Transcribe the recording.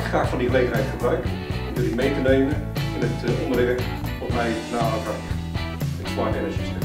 graag van die gelegenheid gebruik om jullie mee te nemen in het eh, onderwerp wat mij na het Smart Energy